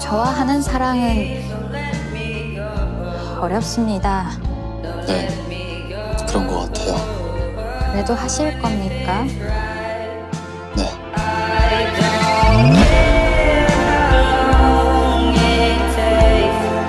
저와 하는 사랑은 어렵습니다. 네, 그런 것 같아요. 그래도 하실 겁니까?